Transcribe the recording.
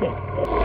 Yes.